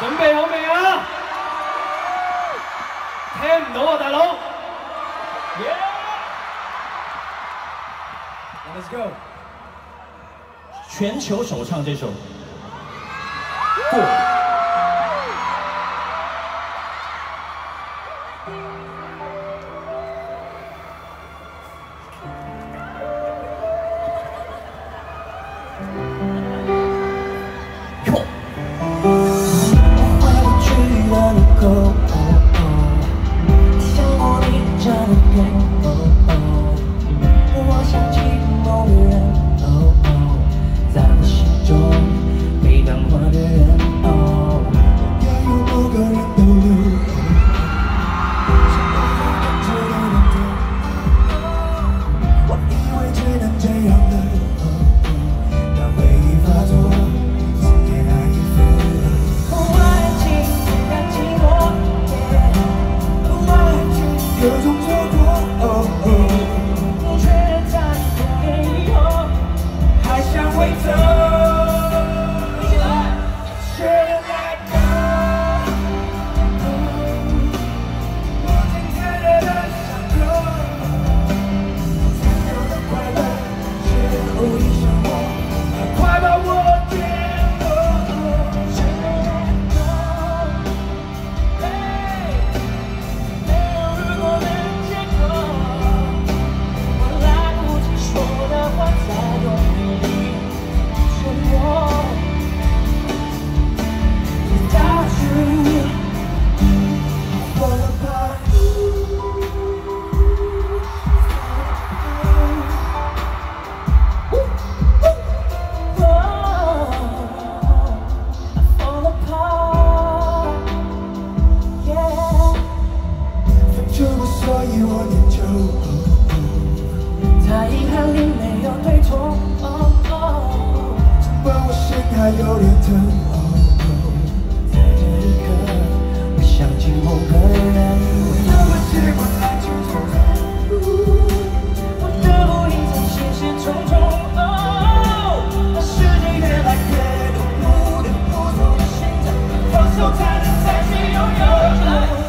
準備好未啊？聽唔到啊，大佬 Let's go！全球首唱這首《有点疼，在这一刻，我想起某个人。我怎么习惯爱情匆匆？我的不应曾心事重重。那时间越来越多，不得不从心跳，放手才能再次拥有。